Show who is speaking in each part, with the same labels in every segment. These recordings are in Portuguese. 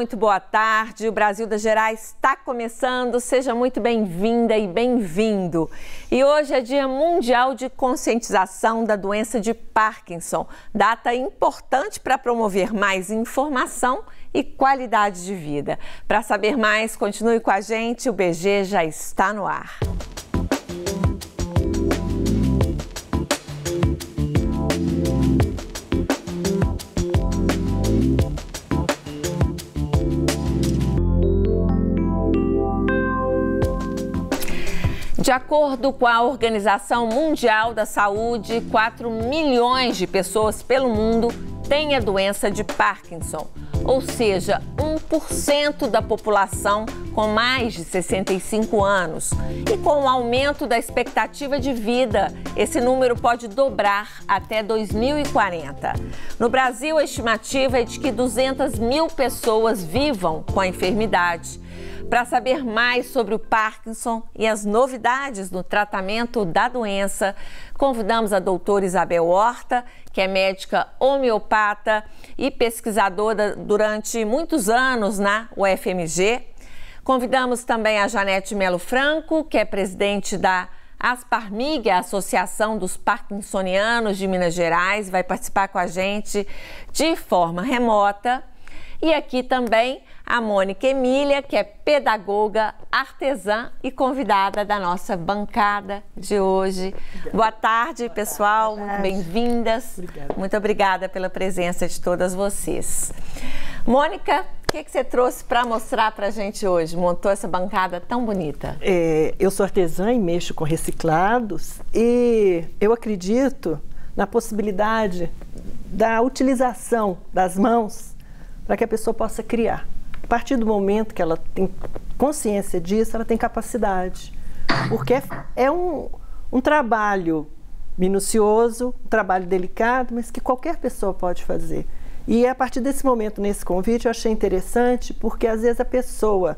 Speaker 1: muito boa tarde. O Brasil das Gerais está começando. Seja muito bem-vinda e bem-vindo. E hoje é Dia Mundial de Conscientização da Doença de Parkinson. Data importante para promover mais informação e qualidade de vida. Para saber mais, continue com a gente. O BG já está no ar. De acordo com a Organização Mundial da Saúde, 4 milhões de pessoas pelo mundo têm a doença de Parkinson, ou seja, 1% da população com mais de 65 anos. E com o aumento da expectativa de vida, esse número pode dobrar até 2040. No Brasil, a estimativa é de que 200 mil pessoas vivam com a enfermidade. Para saber mais sobre o Parkinson e as novidades no tratamento da doença, convidamos a doutora Isabel Horta, que é médica homeopata e pesquisadora durante muitos anos na UFMG. Convidamos também a Janete Melo Franco, que é presidente da Asparmig, a Associação dos Parkinsonianos de Minas Gerais, vai participar com a gente de forma remota. E aqui também a Mônica Emília, que é pedagoga, artesã e convidada da nossa bancada de hoje. Obrigada. Boa tarde, pessoal. Boa tarde. Muito bem-vindas. Muito obrigada pela presença de todas vocês. Mônica, o que, que, você trouxe para mostrar para a gente hoje? Montou essa bancada tão bonita.
Speaker 2: É, eu sou artesã e mexo com reciclados e eu acredito na possibilidade da utilização das mãos para que a pessoa possa criar partir do momento que ela tem consciência disso, ela tem capacidade. Porque é, é um, um trabalho minucioso, um trabalho delicado, mas que qualquer pessoa pode fazer. E a partir desse momento, nesse convite, eu achei interessante, porque às vezes a pessoa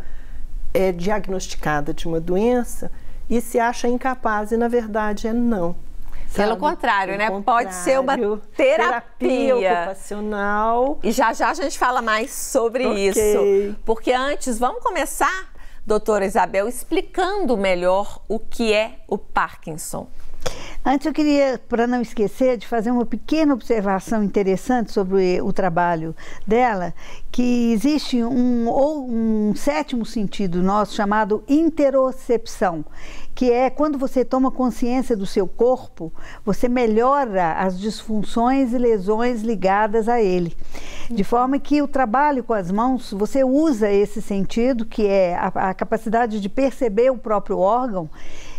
Speaker 2: é diagnosticada de uma doença e se acha incapaz, e na verdade é não.
Speaker 1: Pelo contrário, Pelo né? Contrário, Pode ser uma terapia. terapia.
Speaker 2: ocupacional.
Speaker 1: E já já a gente fala mais sobre okay. isso. Porque antes, vamos começar, doutora Isabel, explicando melhor o que é o Parkinson.
Speaker 3: Antes eu queria, para não esquecer, de fazer uma pequena observação interessante sobre o trabalho dela, que existe um, um sétimo sentido nosso chamado interocepção, que é quando você toma consciência do seu corpo, você melhora as disfunções e lesões ligadas a ele. De forma que o trabalho com as mãos, você usa esse sentido, que é a, a capacidade de perceber o próprio órgão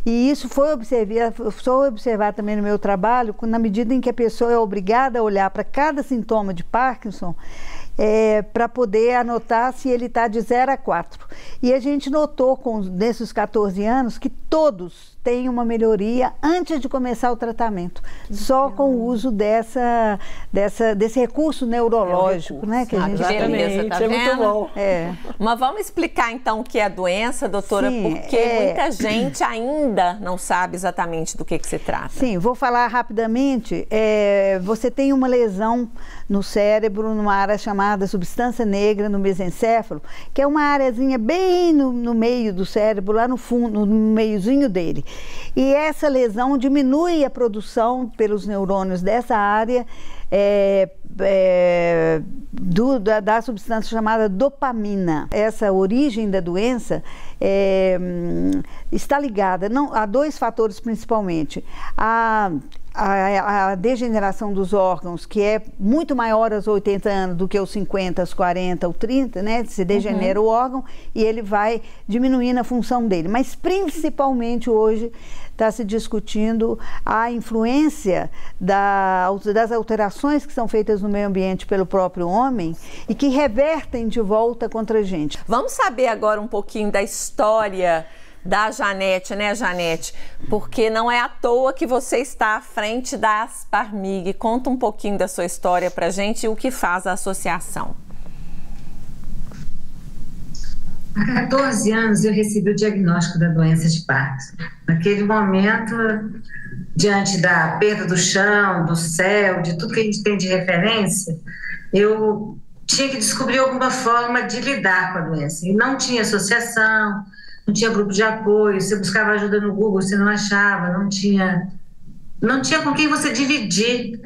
Speaker 3: e isso foi observar, foi observar também no meu trabalho, na medida em que a pessoa é obrigada a olhar para cada sintoma de Parkinson, é, para poder anotar se ele está de 0 a 4. E a gente notou com, nesses 14 anos que todos tem uma melhoria antes de começar o tratamento, só com o uso dessa, dessa, desse recurso neurológico, é um recurso. né?
Speaker 1: Que a gente beleza, tá é muito bom. É. Mas vamos explicar então o que é a doença, doutora, Sim, porque é... muita gente ainda não sabe exatamente do que, que se trata.
Speaker 3: Sim, vou falar rapidamente. É, você tem uma lesão no cérebro, numa área chamada substância negra no mesencéfalo, que é uma areazinha bem no, no meio do cérebro, lá no fundo, no meiozinho dele. E essa lesão diminui a produção pelos neurônios dessa área é, é, do, da, da, substância chamada dopamina. Essa origem da doença é, está ligada não, a dois fatores principalmente. A a, a, degeneração dos órgãos, que é muito maior aos 80 anos do que aos 50, aos 40, ou 30, né? Se degenera uhum. o órgão e ele vai diminuindo a função dele. Mas principalmente hoje está se discutindo a influência da, das alterações que são feitas no meio ambiente pelo próprio homem e que revertem de volta contra a gente.
Speaker 1: Vamos saber agora um pouquinho da história da Janete, né, Janete? Porque não é à toa que você está à frente da Asparmig. Conta um pouquinho da sua história para gente e o que faz a associação.
Speaker 4: Há 14 anos eu recebi o diagnóstico da doença de Parkinson. Naquele momento, diante da perda do chão, do céu, de tudo que a gente tem de referência, eu tinha que descobrir alguma forma de lidar com a doença. E não tinha associação, não tinha grupo de apoio, você buscava ajuda no Google, você não achava, não tinha, não tinha com quem você dividir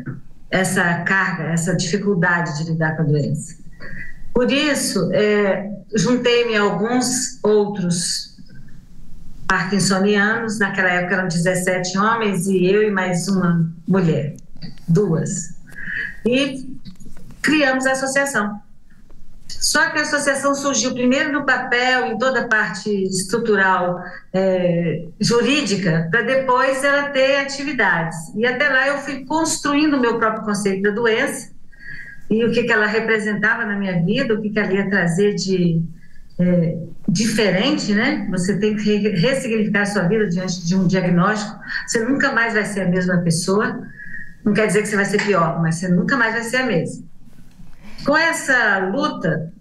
Speaker 4: essa carga, essa dificuldade de lidar com a doença. Por isso, é, juntei-me a alguns outros parkinsonianos, naquela época eram 17 homens e eu e mais uma mulher, duas. E criamos a associação. Só que a associação surgiu primeiro no papel, em toda a parte estrutural é, jurídica, para depois ela ter atividades. E até lá eu fui construindo o meu próprio conceito da doença e o que, que ela representava na minha vida, o que, que ela ia trazer de é, diferente, né? Você tem que ressignificar a sua vida diante de um diagnóstico. Você nunca mais vai ser a mesma pessoa. Não quer dizer que você vai ser pior, mas você nunca mais vai ser a mesma. Com essa luta,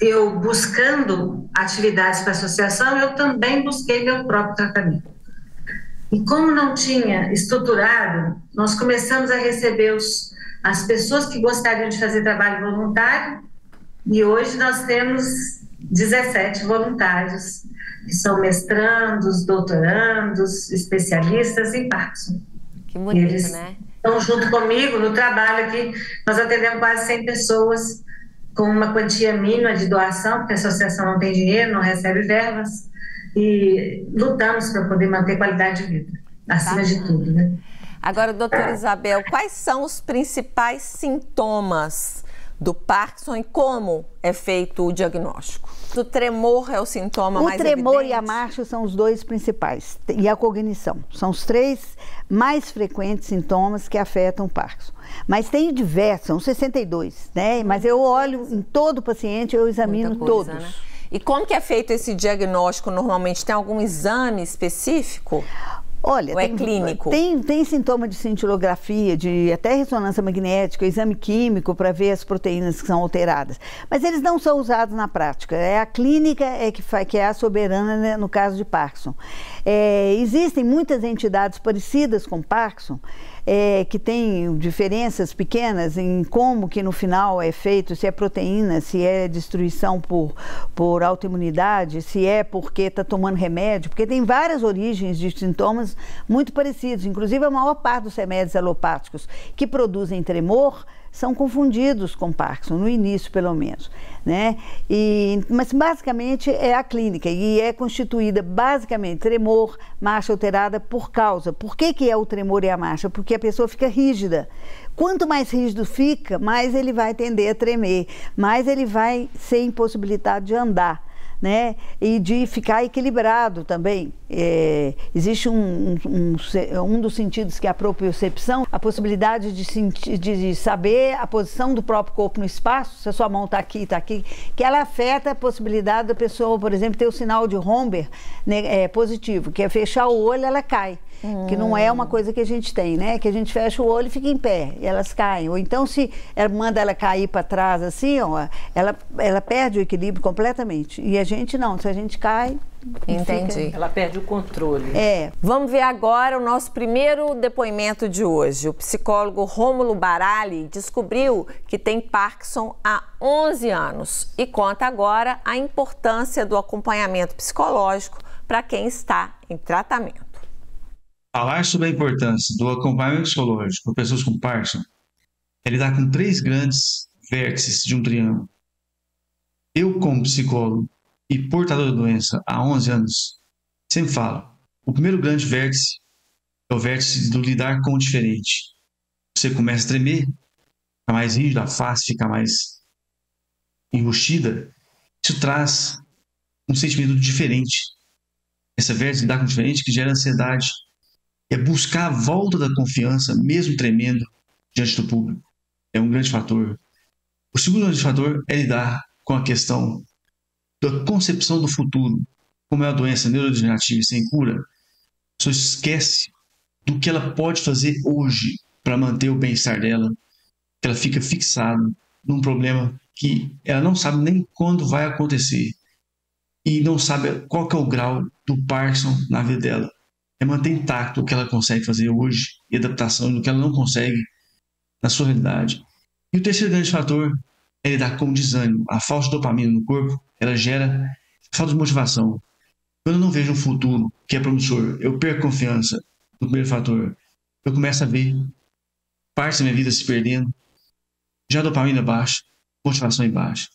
Speaker 4: eu buscando atividades para a associação, eu também busquei meu próprio tratamento. E como não tinha estruturado, nós começamos a receber os, as pessoas que gostariam de fazer trabalho voluntário, e hoje nós temos 17 voluntários, que são mestrandos, doutorandos, especialistas em Parkinson.
Speaker 1: Que bonito, Eles né?
Speaker 4: Estão junto comigo no trabalho aqui. Nós atendemos quase 100 pessoas com uma quantia mínima de doação, porque a associação não tem dinheiro, não recebe verbas, e lutamos para poder manter qualidade de vida, acima tá. de tudo, né?
Speaker 1: Agora, doutora Isabel, quais são os principais sintomas do Parkinson e como é feito o diagnóstico? O tremor é o sintoma
Speaker 3: o
Speaker 1: mais
Speaker 3: evidente? O tremor
Speaker 1: e
Speaker 3: a marcha são os dois principais, e a cognição. São os três mais frequentes sintomas que afetam o Parkinson. Mas tem diversos, são 62, né? Mas eu olho em todo paciente, eu examino coisa, todos. Né?
Speaker 1: E como que é feito esse diagnóstico normalmente? Tem algum exame específico?
Speaker 3: Olha,
Speaker 1: Ou é tem, é clínico?
Speaker 3: Tem, tem sintoma de cintilografia, de até ressonância magnética, exame químico para ver as proteínas que são alteradas. Mas eles não são usados na prática. É a clínica é que, que é a soberana né, no caso de Parkinson. É, existem muitas entidades parecidas com Parkinson é, que tem diferenças pequenas em como que no final é feito, se é proteína, se é destruição por, por autoimunidade, se é porque está tomando remédio, porque tem várias origens de sintomas muito parecidos, inclusive a maior parte dos remédios alopáticos que produzem tremor são confundidos com Parkinson, no início pelo menos. Né? E, mas basicamente é a clínica e é constituída basicamente tremor, marcha alterada por causa. Por que, que é o tremor e a marcha? Porque a pessoa fica rígida. Quanto mais rígido fica, mais ele vai tender a tremer, mais ele vai ser impossibilitado de andar né? E de ficar equilibrado também. É, existe um, um, um, dos sentidos que é a propriocepção, a possibilidade de, sentir, de saber a posição do próprio corpo no espaço, se a sua mão está aqui, está aqui, que ela afeta a possibilidade da pessoa, por exemplo, ter o sinal de Romber né, é, positivo, que é fechar o olho, ela cai. Hum. Que não é uma coisa que a gente tem, né? Que a gente fecha o olho e fica em pé, e elas caem. Ou então, se ela manda ela cair para trás assim, ó, ela, ela perde o equilíbrio completamente. E a gente não, se a gente cai,
Speaker 1: Entendi.
Speaker 2: Fica... Ela perde o controle.
Speaker 1: É. Vamos ver agora o nosso primeiro depoimento de hoje. O psicólogo Rômulo Barali descobriu que tem Parkinson há 11 anos e conta agora a importância do acompanhamento psicológico para quem está em tratamento.
Speaker 5: Falar sobre a importância do acompanhamento psicológico para pessoas com Parkinson é lidar com três grandes vértices de um triângulo. Eu, como psicólogo e portador da doença há 11 anos, sempre falo: o primeiro grande vértice é o vértice do lidar com o diferente. Você começa a tremer, fica mais rígido, a face fica mais enrustida. Isso traz um sentimento diferente. Essa vértice de lidar com o diferente que gera ansiedade, é buscar a volta da confiança, mesmo tremendo diante do público. É um grande fator. O segundo grande fator é lidar com a questão da concepção do futuro. Como é uma doença neurodegenerativa sem cura, pessoa esquece do que ela pode fazer hoje para manter o bem-estar dela. Ela fica fixada num problema que ela não sabe nem quando vai acontecer e não sabe qual é o grau do Parkinson na vida dela é manter intacto o que ela consegue fazer hoje e adaptação do que ela não consegue na sua realidade. E o terceiro grande fator é lidar com o desânimo. A falta de dopamina no corpo, ela gera falta de motivação. Quando eu não vejo um futuro que é promissor, eu perco confiança no primeiro fator. Eu começo a ver parte da minha vida se perdendo, já dopamina baixa, motivação em baixa.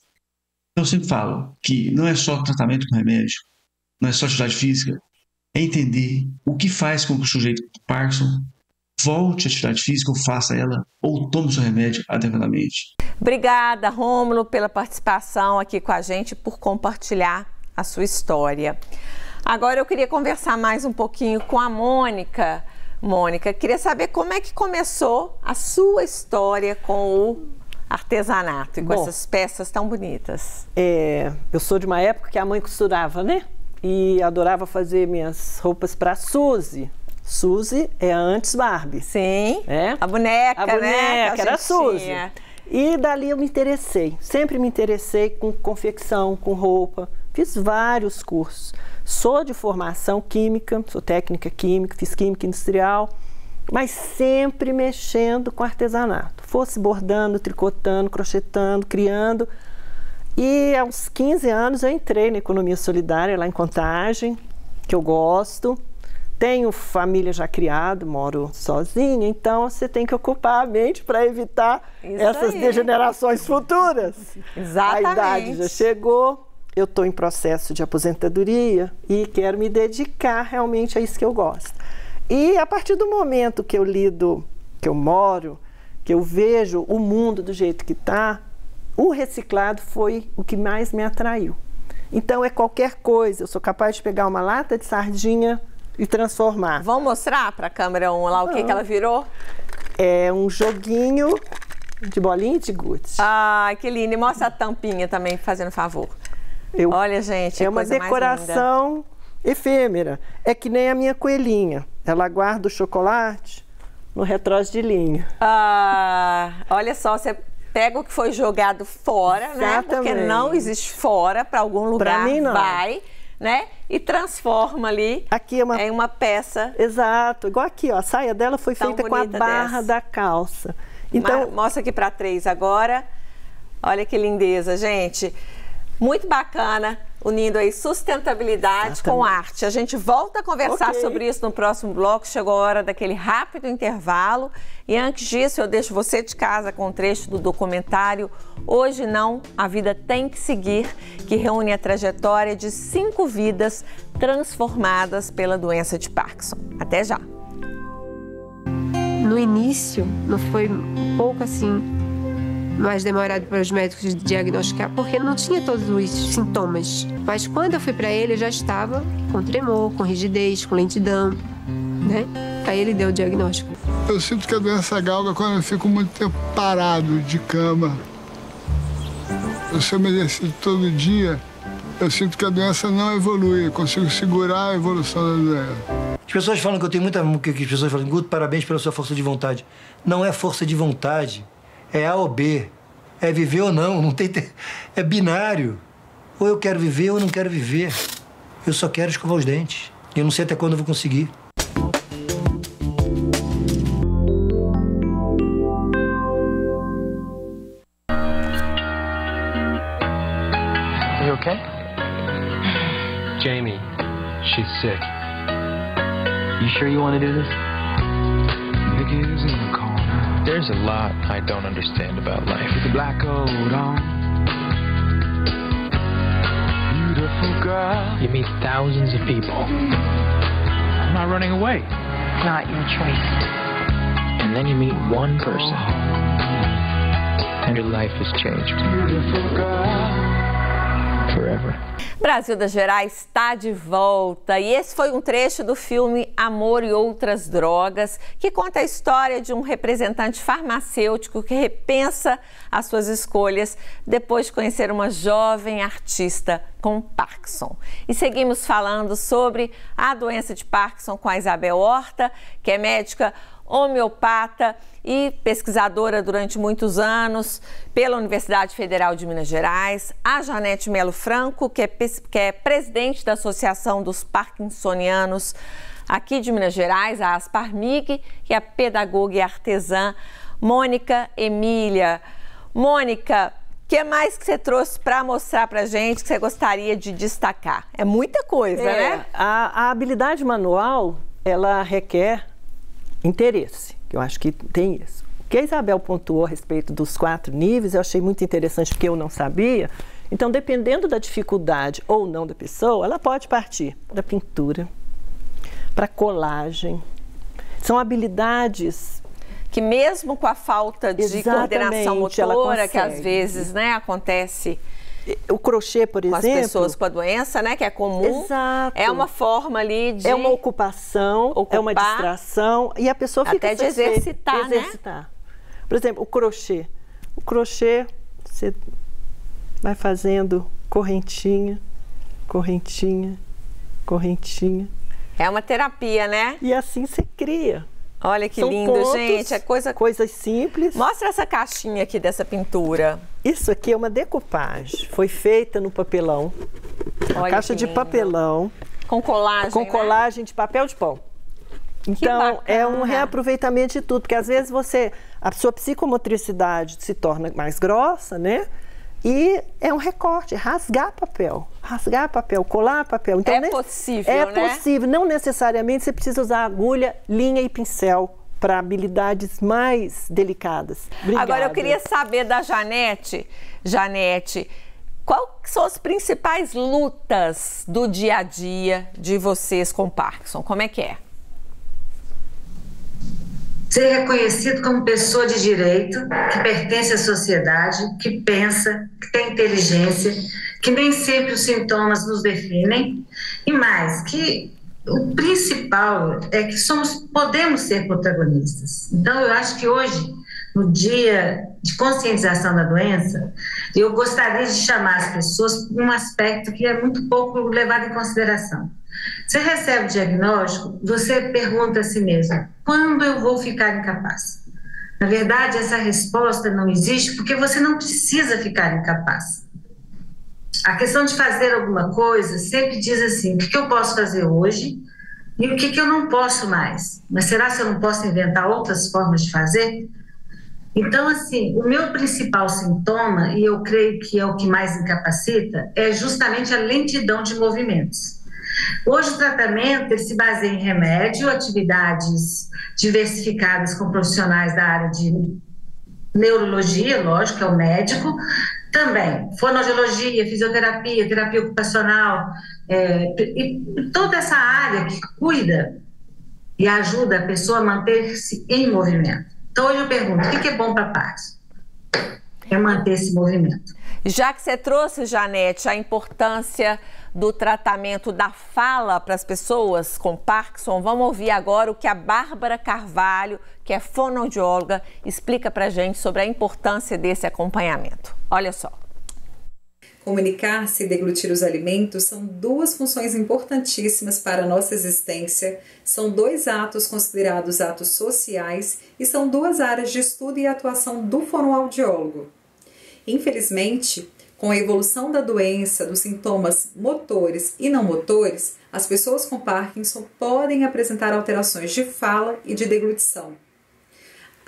Speaker 5: Então eu sempre falo que não é só tratamento com remédio, não é só atividade física, é entender o que faz com que o sujeito Parkinson volte à atividade física ou faça ela ou tome o seu remédio adequadamente.
Speaker 1: Obrigada, Rômulo, pela participação aqui com a gente, por compartilhar a sua história. Agora eu queria conversar mais um pouquinho com a Mônica. Mônica, queria saber como é que começou a sua história com o artesanato e com Bom, essas peças tão bonitas.
Speaker 2: É, eu sou de uma época que a mãe costurava, né? E adorava fazer minhas roupas para Suzy. Suzy é antes Barbie.
Speaker 1: Sim. É? A boneca, a
Speaker 2: boneca, né? A era a Suzy. Tinha. E dali eu me interessei. Sempre me interessei com confecção, com roupa. Fiz vários cursos. Sou de formação química, sou técnica química, fiz química industrial, mas sempre mexendo com artesanato. Fosse bordando, tricotando, crochetando, criando. E aos 15 anos eu entrei na economia solidária lá em Contagem, que eu gosto. Tenho família já criada, moro sozinha, então você tem que ocupar a mente para evitar Isso essas aí. degenerações futuras.
Speaker 1: Exatamente.
Speaker 2: A idade já chegou, eu estou em processo de aposentadoria e quero me dedicar realmente a isso que eu gosto. E a partir do momento que eu lido, que eu moro, que eu vejo o mundo do jeito que está, o reciclado foi o que mais me atraiu. Então é qualquer coisa, eu sou capaz de pegar uma lata de sardinha e transformar.
Speaker 1: Vamos mostrar para a câmera 1 lá o que, que ela virou?
Speaker 2: É um joguinho de bolinha de gude.
Speaker 1: Ah, que lindo. E mostra a tampinha também, fazendo favor. Eu, Olha, gente,
Speaker 2: é uma decoração efêmera. É que nem a minha coelhinha. Ela guarda o chocolate no retroço de linha.
Speaker 1: Ah, olha só, você pega o que foi jogado fora, Exatamente. né? Porque não existe fora para algum lugar. Pra mim, não. Vai né? E transforma ali aqui é uma... em uma peça.
Speaker 2: Exato, igual aqui, ó, a saia dela foi feita com a barra dessa. da calça.
Speaker 1: Então, mostra aqui para três agora. Olha que lindeza, gente. Muito bacana, unindo aí sustentabilidade Exatamente. com arte. A gente volta a conversar okay. sobre isso no próximo bloco. Chegou a hora daquele rápido intervalo. E antes disso, eu deixo você de casa com um trecho do documentário Hoje Não, a Vida Tem que Seguir, que reúne a trajetória de cinco vidas transformadas pela doença de Parkinson. Até já!
Speaker 6: No início, não foi um pouco assim mais demorado para os médicos diagnosticar, porque não tinha todos os sintomas. Mas quando eu fui para ele, eu já estava com tremor, com rigidez, com lentidão, né? Aí ele deu o diagnóstico.
Speaker 7: Eu sinto que a doença galga quando eu fico muito tempo parado de cama. Se eu me exercito todo dia, eu sinto que a doença não evolui, eu consigo segurar a evolução da doença.
Speaker 8: As pessoas falam que eu tenho muita. que as pessoas falam, Guto, parabéns pela sua força de vontade. Não é força de vontade é A ou B. É viver ou não, não tem. É binário. Ou eu quero viver ou não quero viver. Eu só quero escovar os dentes. Eu não sei até quando eu vou conseguir.
Speaker 9: You okay? Jamie, she's sick. You sure you want to do this? Niggas in the car. There's a lot I don't understand about life. With the black coat on. Beautiful girl. You meet thousands of people. I'm not running away.
Speaker 10: Not your choice.
Speaker 9: And then you meet one person. And your life has changed. Beautiful girl. Forever.
Speaker 1: Brasil das Gerais está de volta e esse foi um trecho do filme Amor e Outras Drogas, que conta a história de um representante farmacêutico que repensa as suas escolhas depois de conhecer uma jovem artista com Parkinson. E seguimos falando sobre a doença de Parkinson com a Isabel Horta, que é médica homeopata e pesquisadora durante muitos anos pela Universidade Federal de Minas Gerais, a Janete Melo Franco, que é, que é presidente da Associação dos Parkinsonianos aqui de Minas Gerais, a Asparmig, é a pedagoga e artesã Mônica Emília. Mônica, que mais que você trouxe para mostrar para gente que você gostaria de destacar? É muita coisa,
Speaker 2: É,
Speaker 1: né?
Speaker 2: A, a habilidade manual, ela requer interesse, que eu acho que tem isso. O que a Isabel pontuou a respeito dos quatro níveis, eu achei muito interessante porque eu não sabia. Então, dependendo da dificuldade ou não da pessoa, ela pode partir da pintura, para colagem. São habilidades
Speaker 1: Que mesmo com a falta de
Speaker 2: Exatamente,
Speaker 1: coordenação motora, que às vezes né, acontece
Speaker 2: o crochê, por
Speaker 1: com as
Speaker 2: exemplo,
Speaker 1: pessoas com a doença, né? Que é comum.
Speaker 2: Exato.
Speaker 1: É uma forma ali de.
Speaker 2: é uma ocupação, é uma
Speaker 1: ocupar,
Speaker 2: distração e a pessoa fica
Speaker 1: até de exercitar, né?
Speaker 2: exercitar. Por exemplo, o crochê. O crochê, você vai fazendo correntinha, correntinha, correntinha.
Speaker 1: É uma terapia, né?
Speaker 2: E assim você cria.
Speaker 1: Olha que
Speaker 2: São
Speaker 1: lindo,
Speaker 2: pontos,
Speaker 1: gente. É coisa.
Speaker 2: Coisas simples.
Speaker 1: Mostra essa caixinha aqui dessa pintura.
Speaker 2: Isso aqui é uma decupagem. Foi feita no papelão. Uma
Speaker 1: Olha
Speaker 2: caixa de papelão.
Speaker 1: Com colagem.
Speaker 2: com
Speaker 1: né?
Speaker 2: colagem de papel de pão. Então, é um reaproveitamento de tudo, porque às vezes você, a sua psicomotricidade se torna mais grossa, né? E é um recorte, rasgar papel, rasgar papel, colar papel. Então,
Speaker 1: É possível,
Speaker 2: É
Speaker 1: né?
Speaker 2: possível. Não necessariamente você precisa usar agulha, linha e pincel para habilidades mais delicadas.
Speaker 1: Agora eu
Speaker 2: Obrigada.
Speaker 1: queria saber da Janete. Janete, quais são as principais lutas do dia a dia de vocês com Parkinson? Como é que é?
Speaker 4: Ser reconhecido como pessoa de direito, que pertence à sociedade, que pensa, que tem inteligência, que nem sempre os sintomas nos definem, e mais, que o principal é que somos, podemos ser protagonistas. Então, eu acho que hoje, no dia de conscientização da doença, eu gostaria de chamar as pessoas para um aspecto que é muito pouco levado em consideração. Você recebe o diagnóstico, você pergunta a si mesmo: quando eu vou ficar incapaz? Na verdade, essa resposta não existe porque você não precisa ficar incapaz. A questão de fazer alguma coisa sempre diz assim: o que eu posso fazer hoje e o que eu não posso mais? Mas será que eu não posso inventar outras formas de fazer? Então, assim, o meu principal sintoma, e eu creio que é o que mais incapacita, é justamente a lentidão de movimentos. Hoje o tratamento se baseia em remédio, atividades diversificadas com profissionais da área de neurologia, lógico, é o médico, também fonoaudiologia, fisioterapia, terapia ocupacional, é, e toda essa área que cuida e ajuda a pessoa a manter-se em movimento. Então hoje eu pergunto, o que é bom para a paz? É manter esse movimento.
Speaker 1: Já que você trouxe, Janete, a importância do tratamento da fala para as pessoas com Parkinson, vamos ouvir agora o que a Bárbara Carvalho, que é fonoaudióloga, explica para gente sobre a importância desse acompanhamento. Olha só.
Speaker 11: Comunicar-se e deglutir os alimentos são duas funções importantíssimas para a nossa existência, são dois atos considerados atos sociais e são duas áreas de estudo e atuação do fonoaudiólogo. Infelizmente, com a evolução da doença, dos sintomas motores e não motores, as pessoas com Parkinson podem apresentar alterações de fala e de deglutição.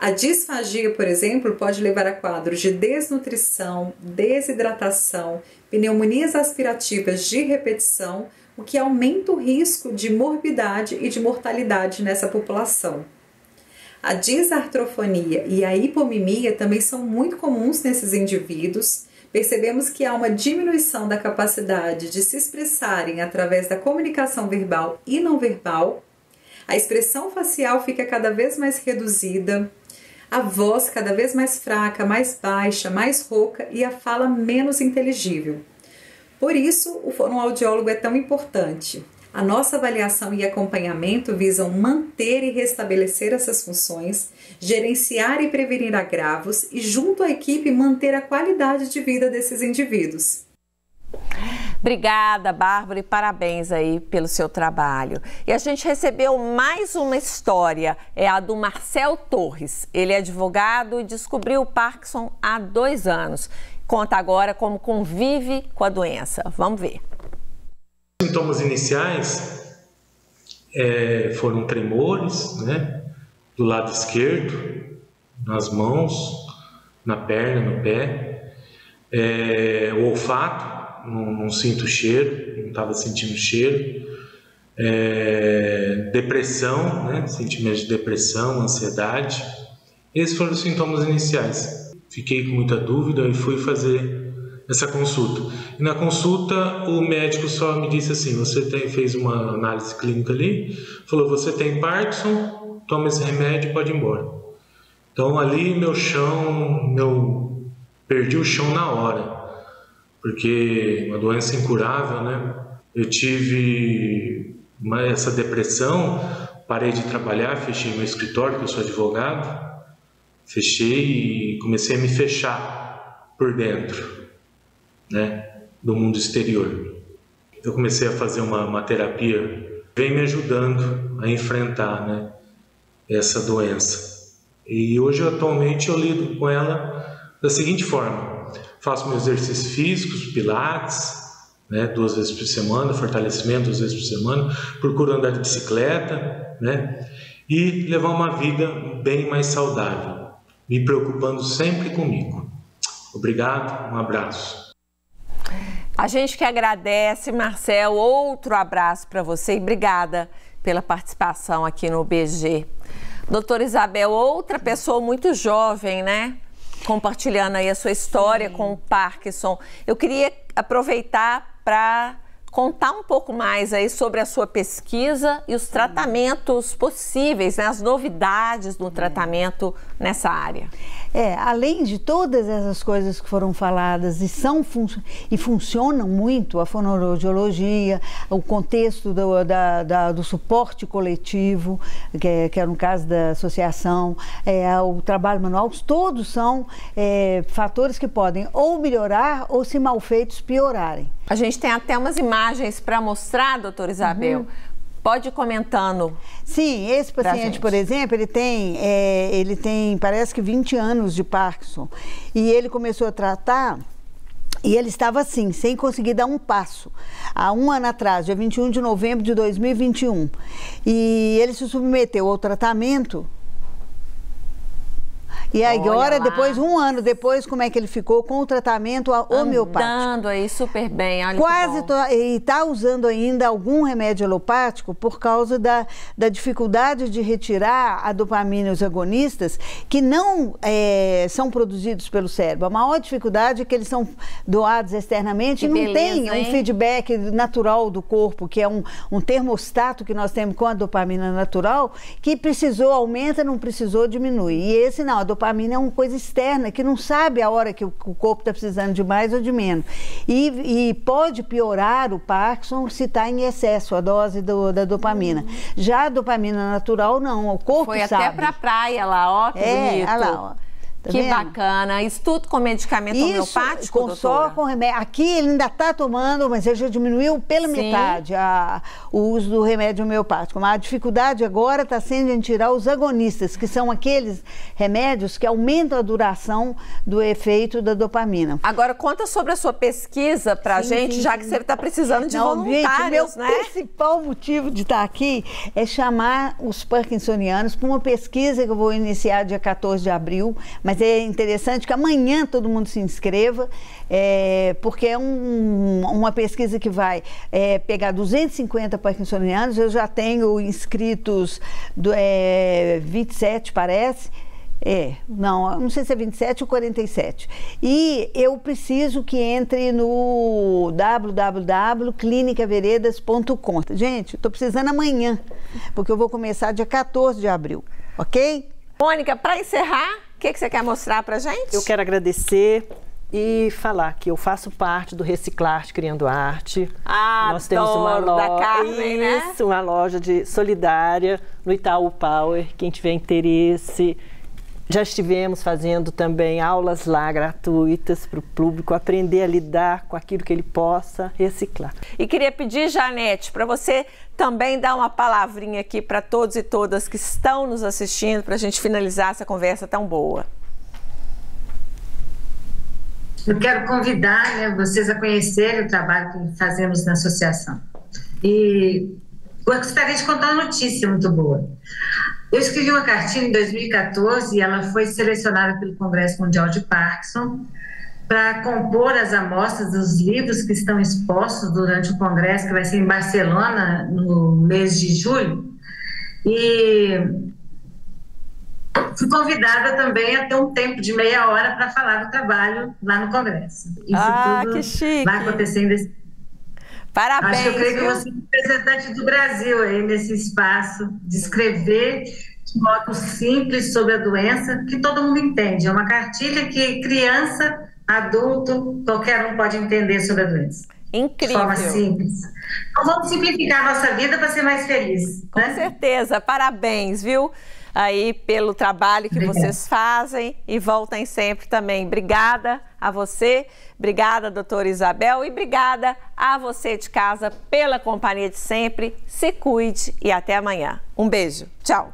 Speaker 11: A disfagia, por exemplo, pode levar a quadros de desnutrição, desidratação, pneumonias aspirativas de repetição, o que aumenta o risco de morbidade e de mortalidade nessa população. A disartrofonia e a hipomimia também são muito comuns nesses indivíduos. Percebemos que há uma diminuição da capacidade de se expressarem através da comunicação verbal e não verbal. A expressão facial fica cada vez mais reduzida, a voz cada vez mais fraca, mais baixa, mais rouca e a fala menos inteligível. Por isso, o fonoaudiólogo é tão importante. A nossa avaliação e acompanhamento visam manter e restabelecer essas funções, gerenciar e prevenir agravos e, junto à equipe, manter a qualidade de vida desses indivíduos.
Speaker 1: Obrigada, Bárbara, e parabéns aí pelo seu trabalho. E a gente recebeu mais uma história, é a do Marcel Torres. Ele é advogado e descobriu o Parkinson há dois anos. Conta agora como convive com a doença. Vamos ver.
Speaker 12: Os sintomas iniciais é, foram tremores, né? Do lado esquerdo, nas mãos, na perna, no pé. é, o olfato, não, não sinto cheiro, não estava sentindo cheiro, é, depressão, né, sentimentos de depressão, ansiedade. Esses foram os sintomas iniciais. Fiquei com muita dúvida e fui fazer essa consulta. E na consulta, o médico só me disse assim: você tem, fez uma análise clínica ali, falou: você tem Parkinson, toma esse remédio e pode ir embora. Então ali meu chão, meu perdi o chão na hora, porque uma doença incurável, né? Eu tive uma, essa depressão, parei de trabalhar, fechei meu escritório, que eu sou advogado, fechei e comecei a me fechar por dentro, né, do mundo exterior. Eu comecei a fazer uma, uma terapia, vem me ajudando a enfrentar, né, essa doença. E hoje, atualmente, eu lido com ela da seguinte forma: faço meus exercícios físicos, pilates, né, duas vezes por semana, fortalecimento duas vezes por semana, procuro andar de bicicleta, né, e levar uma vida bem mais saudável, me preocupando sempre comigo. Obrigado, um abraço.
Speaker 1: A gente que agradece, Marcel, outro abraço para você e obrigada pela participação aqui no BG. Doutora Isabel, outra pessoa muito jovem, né? Compartilhando aí a sua história Sim. com o Parkinson. Eu queria aproveitar para contar um pouco mais aí sobre a sua pesquisa e os tratamentos possíveis, né, as novidades no tratamento nessa área.
Speaker 3: É, além de todas essas coisas que foram faladas e são fun e funcionam muito, a fonoaudiologia, o contexto do, da, da, do suporte coletivo, que é, que é, no caso da associação, é, o trabalho manual, todos são é, fatores que podem ou melhorar ou, se mal feitos, piorarem.
Speaker 1: A gente tem até umas imagens para mostrar, doutora Isabel. Uhum. Pode ir comentando.
Speaker 3: Sim, esse paciente, por exemplo, ele tem, é, ele tem, parece que 20 anos de Parkinson. E ele começou a tratar e ele estava assim, sem conseguir dar um passo. Há um ano atrás, dia 21 de novembro de 2021. E ele se submeteu ao tratamento e agora, depois, um ano depois, como é que ele ficou com o tratamento homeopático?
Speaker 1: Andando aí super bem, olha
Speaker 3: Quase, e está usando ainda algum remédio alopático por causa da, da dificuldade de retirar a dopamina e os agonistas que não é, são produzidos pelo cérebro. A maior dificuldade é que eles são doados externamente que e não beleza, tem hein? um feedback natural do corpo, que é um, um termostato que nós temos com a dopamina natural, que precisou, aumenta, não precisou, diminui. E esse não, a dopamina dopamina é uma coisa externa que não sabe a hora que o, corpo está precisando de mais ou de menos. E, e pode piorar o Parkinson se está em excesso a dose do, da dopamina. Uhum. Já a dopamina natural, não, o corpo
Speaker 1: Foi
Speaker 3: sabe.
Speaker 1: até para a praia lá, ó, que é, bonito. Lá, ó. Tá que vendo? bacana. Isso tudo com medicamento Isso, homeopático,
Speaker 3: com doutora? Só com remédio. Aqui ele ainda está tomando, mas ele já diminuiu pela Sim. metade a, o uso do remédio homeopático. Mas a dificuldade agora está sendo em tirar os agonistas, que são aqueles remédios que aumentam a duração do efeito da dopamina.
Speaker 1: Agora conta sobre a sua pesquisa para gente, sim, já que você está precisando de Não, voluntários,
Speaker 3: gente, meu né? principal motivo de estar tá aqui é chamar os parkinsonianos para uma pesquisa que eu vou iniciar dia 14 de abril, mas mas é interessante que amanhã todo mundo se inscreva, é, porque é um, uma pesquisa que vai é, pegar 250 parkinsonianos. Eu já tenho inscritos do, é, 27, parece. É, não, não sei se é 27 ou 47. E eu preciso que entre no www.clinicaveredas.com. Gente, estou precisando amanhã, porque eu vou começar dia 14 de abril, ok?
Speaker 1: Mônica, para encerrar, que, que você quer mostrar para gente?
Speaker 2: Eu quero agradecer e falar que eu faço parte do Reciclarte Criando Arte.
Speaker 1: Ah, Nós temos uma loja, Carmen, né?
Speaker 2: isso, né? uma loja de solidária no Itaú Power. Quem tiver interesse, já estivemos fazendo também aulas lá gratuitas para o público aprender a lidar com aquilo que ele possa reciclar.
Speaker 1: E queria pedir, Janete, para você também dar uma palavrinha aqui para todos e todas que estão nos assistindo para a gente finalizar essa conversa tão boa.
Speaker 4: Eu quero convidar né, vocês a conhecerem o trabalho que fazemos na associação. E gostaria de contar uma notícia muito boa. Eu escrevi uma cartinha em 2014 e ela foi selecionada pelo Congresso Mundial de Parkinson para compor as amostras dos livros que estão expostos durante o congresso, que vai ser em Barcelona no mês de julho. E fui convidada também a ter um tempo de meia hora para falar do trabalho lá no congresso.
Speaker 1: Isso ah, tudo que chique.
Speaker 4: vai acontecendo esse
Speaker 1: Parabéns.
Speaker 4: Acho que eu creio
Speaker 1: viu?
Speaker 4: que você é representante do Brasil aí nesse espaço de escrever de modo simples sobre a doença, que todo mundo entende. É uma cartilha que criança, adulto, qualquer um pode entender sobre a doença.
Speaker 1: Incrível.
Speaker 4: De forma simples. Então vamos simplificar a nossa vida para ser mais feliz.
Speaker 1: Com
Speaker 4: né?
Speaker 1: certeza. Parabéns, viu? Aí pelo trabalho que
Speaker 4: Obrigada.
Speaker 1: vocês fazem e voltem sempre também. Obrigada a você, obrigada, doutora Isabel, e obrigada a você de casa pela companhia de sempre. Se cuide e até amanhã. Um beijo. Tchau.